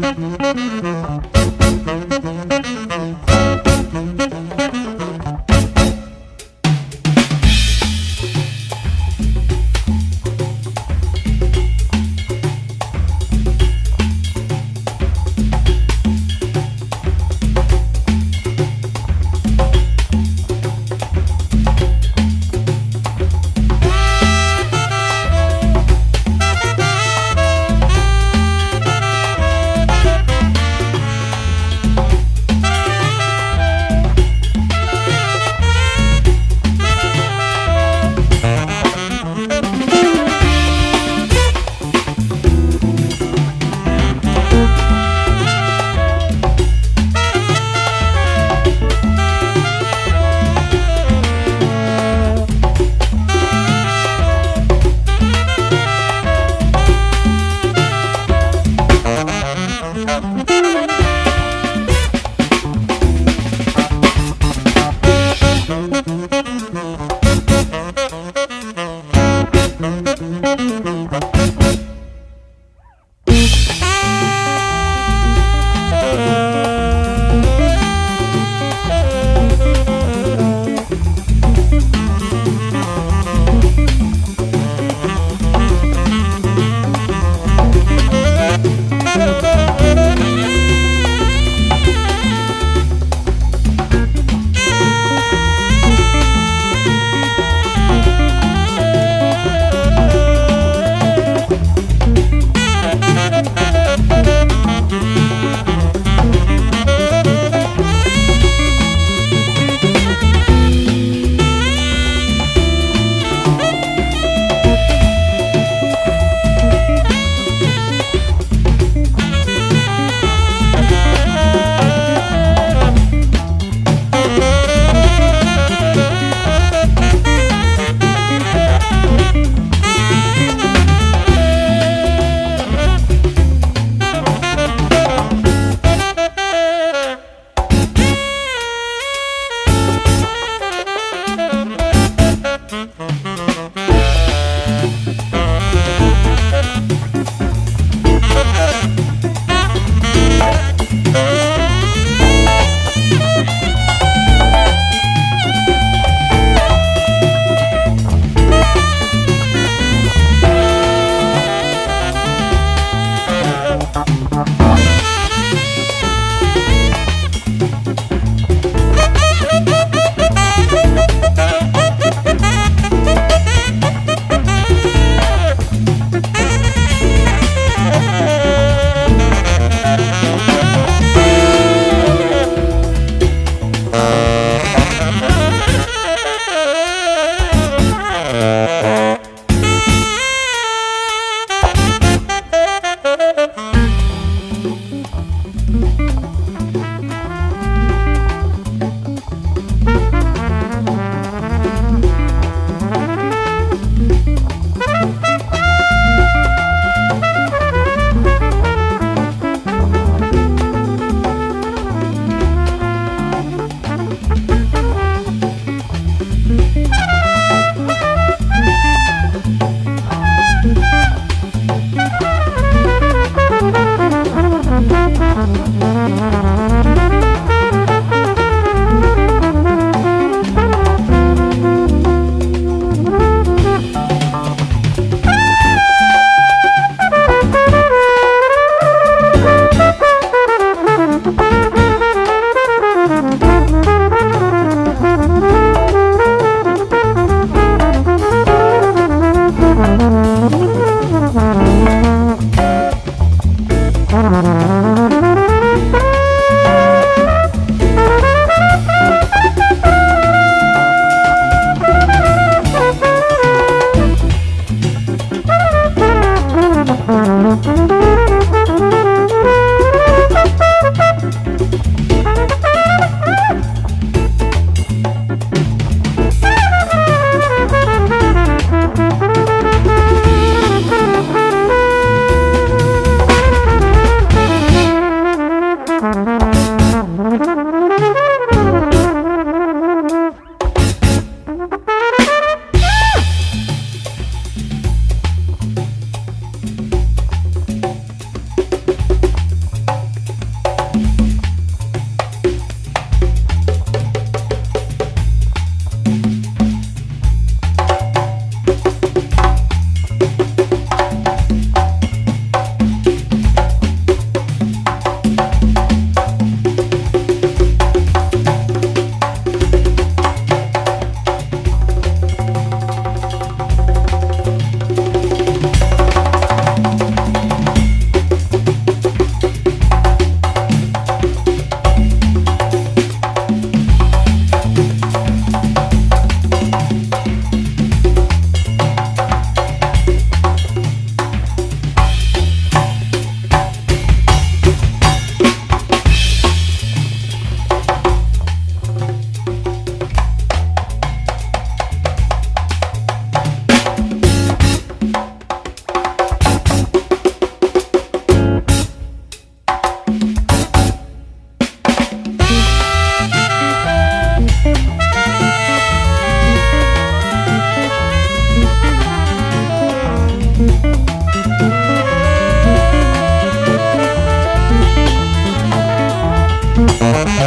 Thank you. Thank you.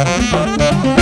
Gracias.